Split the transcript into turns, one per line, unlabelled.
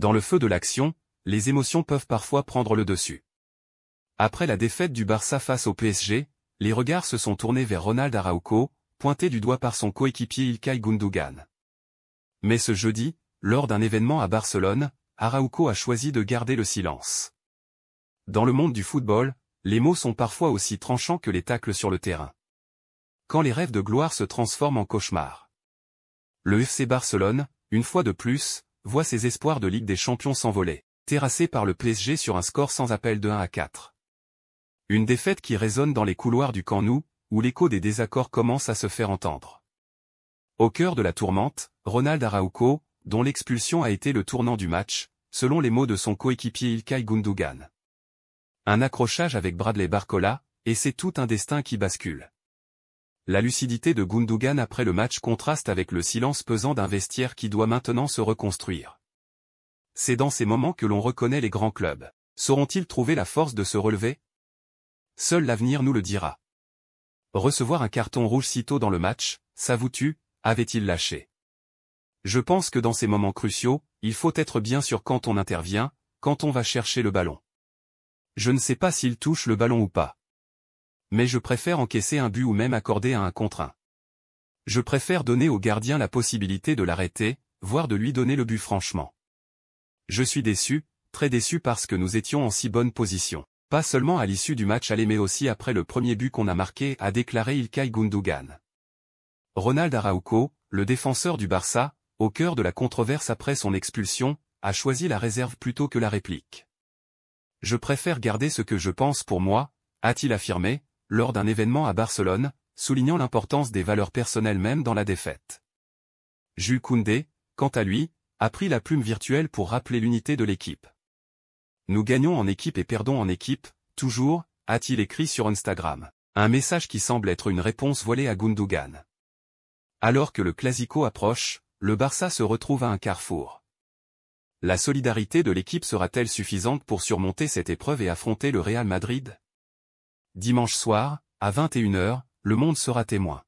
Dans le feu de l'action, les émotions peuvent parfois prendre le dessus. Après la défaite du Barça face au PSG, les regards se sont tournés vers Ronald Arauco, pointé du doigt par son coéquipier Ilkay Gundogan. Mais ce jeudi, lors d'un événement à Barcelone, Arauco a choisi de garder le silence. Dans le monde du football, les mots sont parfois aussi tranchants que les tacles sur le terrain. Quand les rêves de gloire se transforment en cauchemars. Le FC Barcelone, une fois de plus, voit ses espoirs de Ligue des Champions s'envoler, terrassés par le PSG sur un score sans appel de 1 à 4. Une défaite qui résonne dans les couloirs du Camp Nou, où l'écho des désaccords commence à se faire entendre. Au cœur de la tourmente, Ronald Arauco, dont l'expulsion a été le tournant du match, selon les mots de son coéquipier Ilkay Gundogan. Un accrochage avec Bradley Barcola, et c'est tout un destin qui bascule. La lucidité de Gundogan après le match contraste avec le silence pesant d'un vestiaire qui doit maintenant se reconstruire. C'est dans ces moments que l'on reconnaît les grands clubs. Sauront-ils trouver la force de se relever? Seul l'avenir nous le dira. Recevoir un carton rouge si tôt dans le match, ça vous tue, avait-il lâché? Je pense que dans ces moments cruciaux, il faut être bien sûr quand on intervient, quand on va chercher le ballon. Je ne sais pas s'il touche le ballon ou pas. Mais je préfère encaisser un but ou même accorder à un contre un. Je préfère donner au gardien la possibilité de l'arrêter, voire de lui donner le but franchement. Je suis déçu, très déçu parce que nous étions en si bonne position. Pas seulement à l'issue du match aller mais aussi après le premier but qu'on a marqué, a déclaré Ilkay Gundogan. Ronald Arauco, le défenseur du Barça, au cœur de la controverse après son expulsion, a choisi la réserve plutôt que la réplique. Je préfère garder ce que je pense pour moi, a-t-il affirmé, lors d'un événement à Barcelone, soulignant l'importance des valeurs personnelles même dans la défaite. Jules Koundé, quant à lui, a pris la plume virtuelle pour rappeler l'unité de l'équipe. Nous gagnons en équipe et perdons en équipe, toujours, a-t-il écrit sur Instagram. Un message qui semble être une réponse voilée à Gundogan. Alors que le Clasico approche, le Barça se retrouve à un carrefour. La solidarité de l'équipe sera-t-elle suffisante pour surmonter cette épreuve et affronter le Real Madrid? Dimanche soir, à 21h, le monde sera témoin.